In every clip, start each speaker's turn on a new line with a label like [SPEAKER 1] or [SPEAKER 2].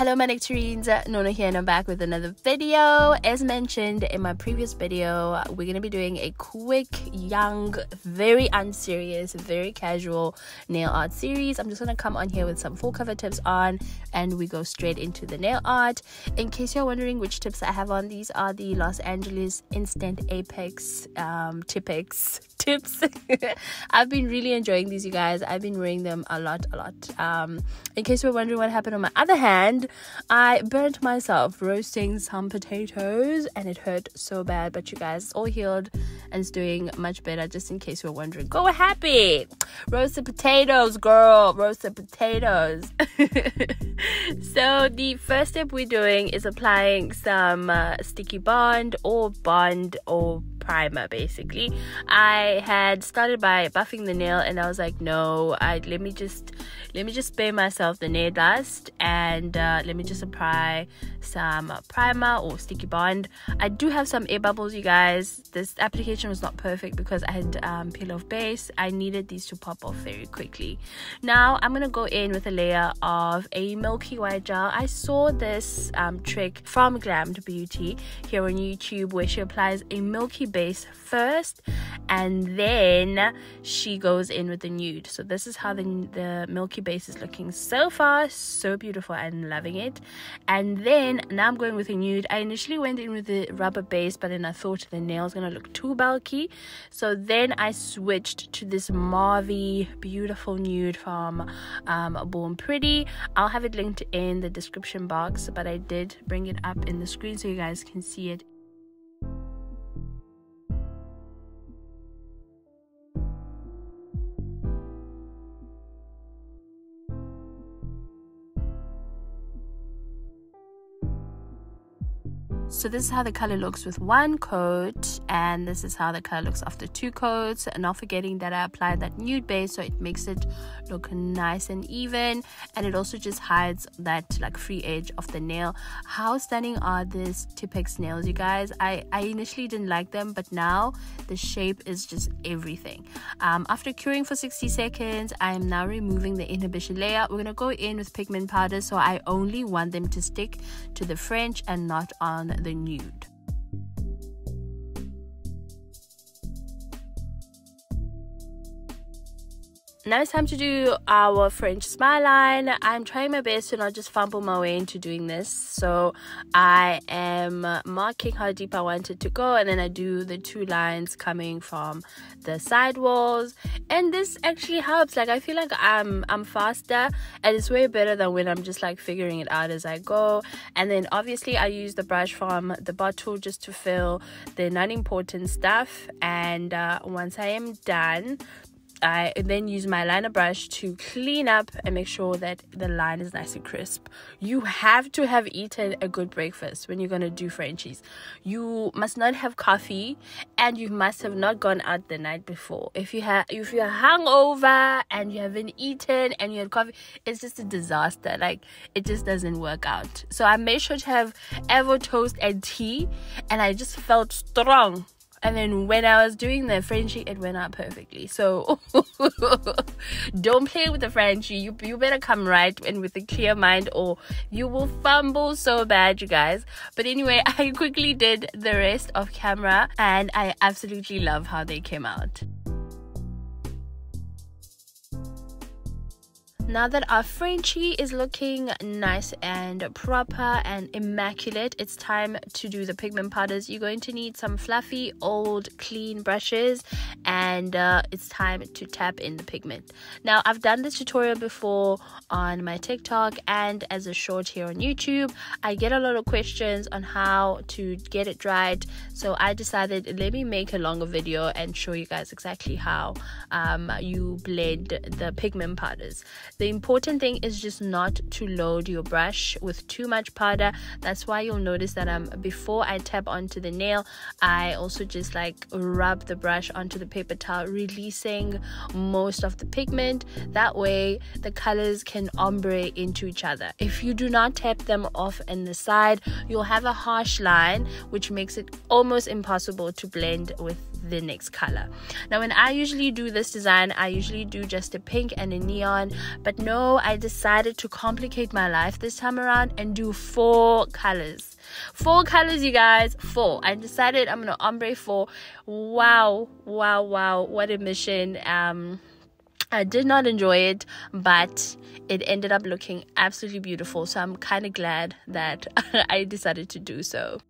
[SPEAKER 1] Hello my nectarines, Nono here and I'm back with another video. As mentioned in my previous video, we're going to be doing a quick, young, very unserious, very casual nail art series. I'm just going to come on here with some full cover tips on and we go straight into the nail art. In case you're wondering which tips I have on, these are the Los Angeles Instant Apex um, Tipex tips. I've been really enjoying these, you guys. I've been wearing them a lot, a lot. Um, in case you're wondering what happened on my other hand, I burnt myself roasting some potatoes and it hurt so bad. But you guys, it's all healed and it's doing much better. Just in case you're wondering, go happy. Roasted potatoes, girl. Roasted potatoes. so the first step we're doing is applying some uh, sticky bond or bond or primer basically i had started by buffing the nail and i was like no i let me just let me just spare myself the nail dust and uh, let me just apply some primer or sticky bond. I do have some air bubbles you guys. This application was not perfect because i had um, peel off base. I needed these to pop off very quickly. Now i'm gonna go in with a layer of a milky white gel. I saw this um, trick from glammed beauty here on youtube where she applies a milky base first and then she goes in with the nude. So this is how the, the milky base is looking so far so beautiful i'm loving it. And then now i'm going with a nude. I initially went in with the rubber base but then i thought the nails gonna look too bulky. So then i switched to this mauvey beautiful nude from um, born pretty. I'll have it linked in the description box but i did bring it up in the screen so you guys can see it so this is how the color looks with one coat and this is how the color looks after two coats. And not forgetting that i applied that nude base so it makes it look nice and even. And it also just hides that like free edge of the nail. How stunning are these tipex nails you guys? I i initially didn't like them but now the shape is just everything. Um, after curing for 60 seconds i am now removing the inhibition layer. We're going to go in with pigment powder so i only want them to stick to the french and not on the nude. Now it's time to do our French smile line. I'm trying my best to not just fumble my way into doing this. So I am marking how deep I want it to go, and then I do the two lines coming from the side walls. And this actually helps. Like I feel like I'm I'm faster, and it's way better than when I'm just like figuring it out as I go. And then obviously I use the brush from the bottle just to fill the non-important stuff. And uh, once I am done I then use my liner brush to clean up and make sure that the line is nice and crisp. You have to have eaten a good breakfast when you're going to do Frenchies. You must not have coffee and you must have not gone out the night before. If you have if you're hungover and you haven't eaten and you had coffee, it's just a disaster. Like it just doesn't work out. So I made sure to have Evo toast and tea and I just felt strong and then when I was doing the Frenchie, it went out perfectly. So don't play with the Frenchie. You you better come right and with a clear mind, or you will fumble so bad, you guys. But anyway, I quickly did the rest of camera, and I absolutely love how they came out. Now that our Frenchie is looking nice and proper and immaculate, it's time to do the pigment powders. You're going to need some fluffy, old, clean brushes and uh, it's time to tap in the pigment. Now, I've done this tutorial before on my TikTok and as a short here on YouTube. I get a lot of questions on how to get it dried So I decided let me make a longer video and show you guys exactly how um, you blend the pigment powders the important thing is just not to load your brush with too much powder. That's why you'll notice that um before I tap onto the nail I also just like rub the brush onto the paper towel releasing most of the pigment. That way the colors can ombre into each other. If you do not tap them off in the side you'll have a harsh line which makes it almost impossible to blend with the next color. Now, when I usually do this design, I usually do just a pink and a neon, but no, I decided to complicate my life this time around and do four colors. Four colors, you guys. Four. I decided I'm gonna ombre four. Wow, wow, wow! What a mission. Um, I did not enjoy it, but it ended up looking absolutely beautiful. So I'm kind of glad that I decided to do so.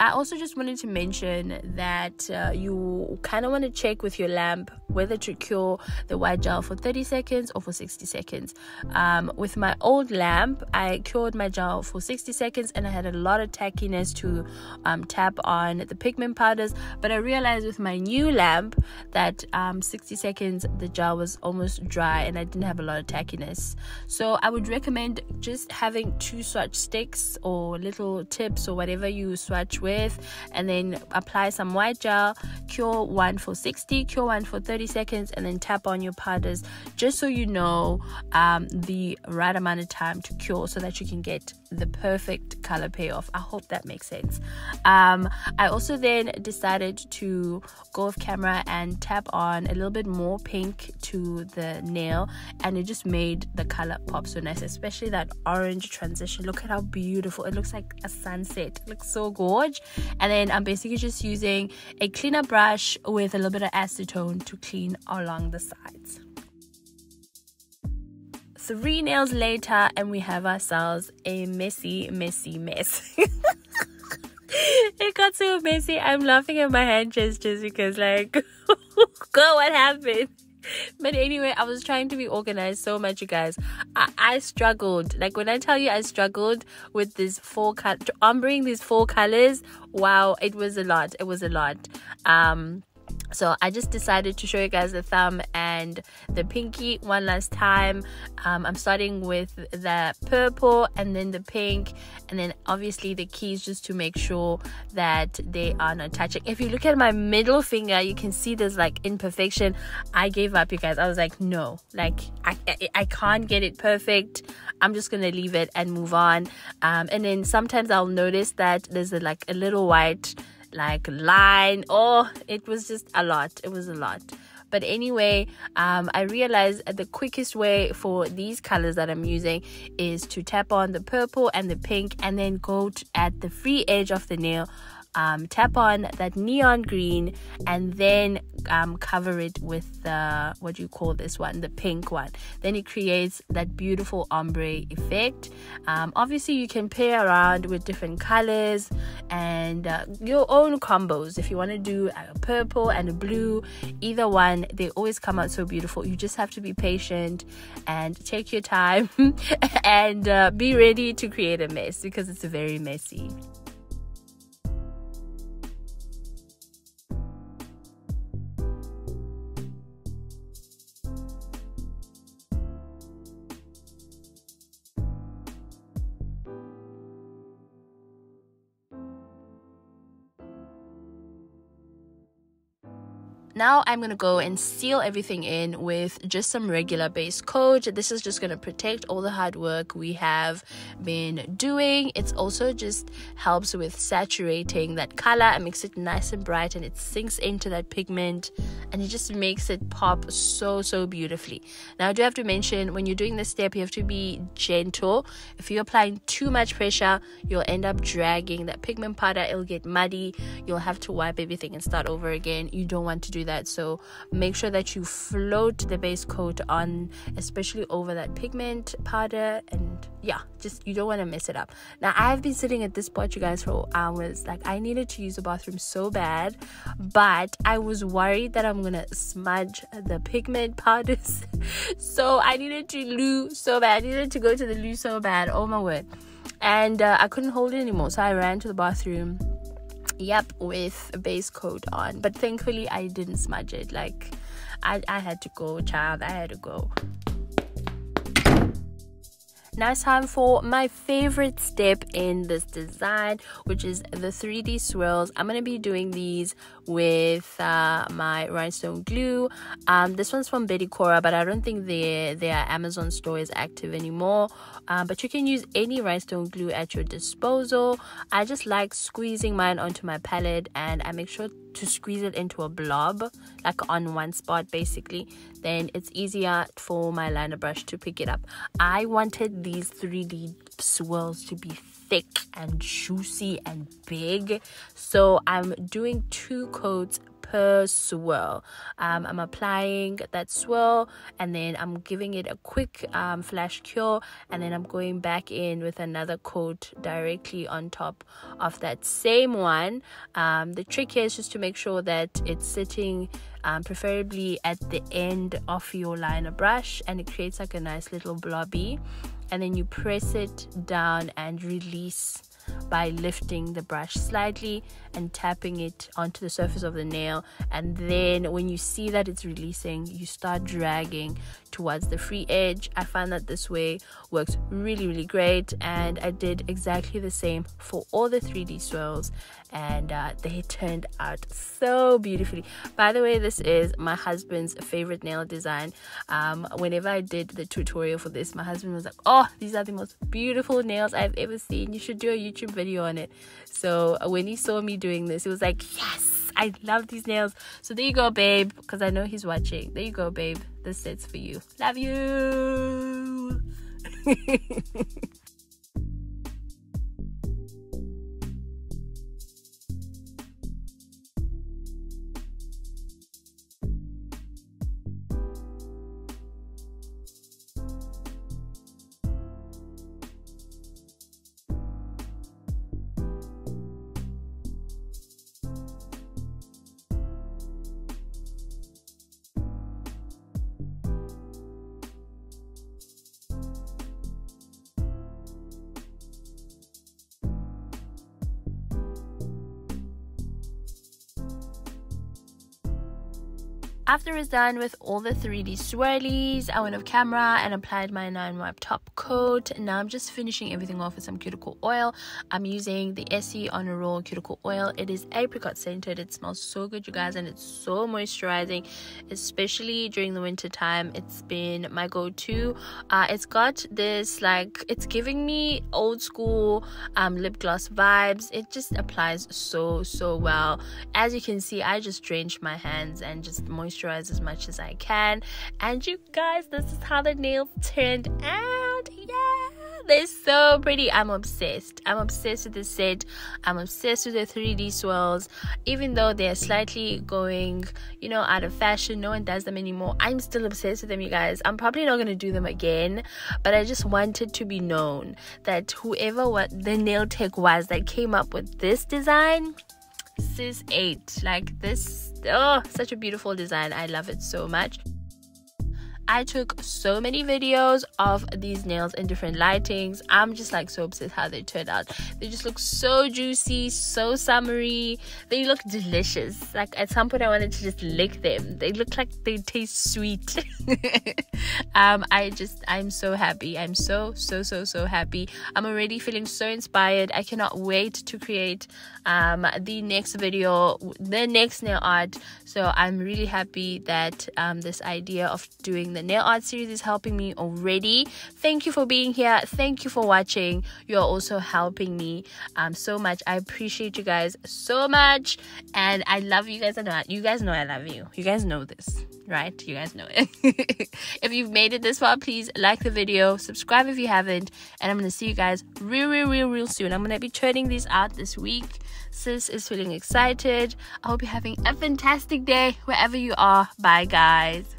[SPEAKER 1] I also just wanted to mention that uh, you kind of want to check with your lamp whether to cure the white gel for 30 seconds or for 60 seconds. Um, with my old lamp, I cured my gel for 60 seconds and I had a lot of tackiness to um, tap on the pigment powders. But I realized with my new lamp that um, 60 seconds the gel was almost dry and I didn't have a lot of tackiness. So I would recommend just having two swatch sticks or little tips or whatever you swatch with and then apply some white gel, cure one for 60, cure one for 30 30 seconds and then tap on your powders just so you know um, the right amount of time to cure so that you can get the perfect color payoff. I hope that makes sense. Um, I also then decided to go off camera and tap on a little bit more pink to the nail and it just made the color pop so nice, especially that orange transition. Look at how beautiful it looks like a sunset. It looks so gorge. And then I'm basically just using a cleaner brush with a little bit of acetone to clean along the sides. Three nails later, and we have ourselves a messy, messy mess. it got so messy. I'm laughing at my hand gestures because, like, girl, what happened? But anyway, I was trying to be organized so much, you guys. I, I struggled. Like when I tell you I struggled with these four color, ombreing these four colors. Wow, it was a lot. It was a lot. Um, so i just decided to show you guys the thumb and the pinky one last time. Um, i'm starting with the purple and then the pink and then obviously the keys just to make sure that they are not touching. If you look at my middle finger you can see there's like imperfection. I gave up you guys. I was like no like i i, I can't get it perfect. I'm just gonna leave it and move on. Um, and then sometimes i'll notice that there's a, like a little white like line. Oh, it was just a lot. It was a lot. But anyway, um, I realized the quickest way for these colors that I'm using is to tap on the purple and the pink and then go at the free edge of the nail um, tap on that neon green and then um, cover it with the what do you call this one? The pink one. Then it creates that beautiful ombre effect. Um, obviously you can play around with different colors and uh, your own combos. If you want to do a purple and a blue either one they always come out so beautiful. You just have to be patient and take your time and uh, be ready to create a mess because it's very messy Now I'm going to go and seal everything in with just some regular base coat. This is just going to protect all the hard work we have been doing. It's also just helps with saturating that color and makes it nice and bright and it sinks into that pigment and it just makes it pop so so beautifully. Now I do have to mention when you're doing this step you have to be gentle. If you're applying too much pressure, you'll end up dragging that pigment powder. It'll get muddy. You'll have to wipe everything and start over again. You don't want to do that. So make sure that you float the base coat on especially over that pigment powder and yeah just you don't want to mess it up. Now i've been sitting at this spot you guys for hours. Like i needed to use the bathroom so bad but i was worried that i'm gonna smudge the pigment powders. So i needed to loo so bad i needed to go to the loo so bad. Oh my word. And uh, i couldn't hold it anymore so i ran to the bathroom yep with a base coat on. But thankfully i didn't smudge it. Like i, I had to go child i had to go now it's time for my favorite step in this design which is the 3d swirls. I'm going to be doing these with uh, my rhinestone glue. Um, this one's from betty cora but i don't think their their amazon store is active anymore. Um, but you can use any rhinestone glue at your disposal. I just like squeezing mine onto my palette and i make sure to squeeze it into a blob like on one spot basically then it's easier for my liner brush to pick it up. I wanted these 3d swirls to be thick and juicy and big so i'm doing two coats per swirl. Um, I'm applying that swirl and then I'm giving it a quick um, flash cure and then I'm going back in with another coat directly on top of that same one. Um, the trick here is just to make sure that it's sitting um, preferably at the end of your liner brush and it creates like a nice little blobby and then you press it down and release by lifting the brush slightly and tapping it onto the surface of the nail. And then when you see that it's releasing you start dragging towards the free edge. I find that this way works really really great. And i did exactly the same for all the 3d swirls. And uh, they turned out so beautifully. By the way this is my husband's favorite nail design. Um, whenever i did the tutorial for this my husband was like oh these are the most beautiful nails i've ever seen. You should do a youtube video on it. So uh, when he saw me doing this he was like yes I love these nails. So there you go, babe. Because I know he's watching. There you go, babe. This set's for you. Love you. After it's done with all the 3D swirlies, I went off camera and applied my non wipe top coat. Now I'm just finishing everything off with some cuticle oil. I'm using the Essie on a roll cuticle oil. It is apricot scented. It smells so good, you guys, and it's so moisturizing, especially during the winter time. It's been my go-to. Uh, it's got this like it's giving me old school um, lip gloss vibes. It just applies so so well. As you can see, I just drench my hands and just moisturize as much as I can. And you guys, this is how the nails turned out. Yeah, they're so pretty. I'm obsessed. I'm obsessed with the set. I'm obsessed with the 3D swirls. Even though they're slightly going, you know, out of fashion, no one does them anymore. I'm still obsessed with them, you guys. I'm probably not gonna do them again, but I just wanted to be known that whoever what the nail tech was that came up with this design sis 8 like this oh such a beautiful design i love it so much I took so many videos of these nails in different lightings. I'm just like so obsessed how they turned out. They just look so juicy, so summery. They look delicious. Like at some point I wanted to just lick them. They look like they taste sweet. um I just I'm so happy. I'm so so so so happy. I'm already feeling so inspired. I cannot wait to create um the next video, the next nail art. So I'm really happy that um this idea of doing the nail art series is helping me already. Thank you for being here. Thank you for watching. You're also helping me um so much. I appreciate you guys so much, and I love you guys. I know you guys know I love you. You guys know this, right? You guys know it. if you've made it this far, please like the video, subscribe if you haven't, and I'm gonna see you guys real, real, real, real soon. I'm gonna be turning these out this week. Sis is feeling excited. I hope you're having a fantastic day wherever you are. Bye, guys.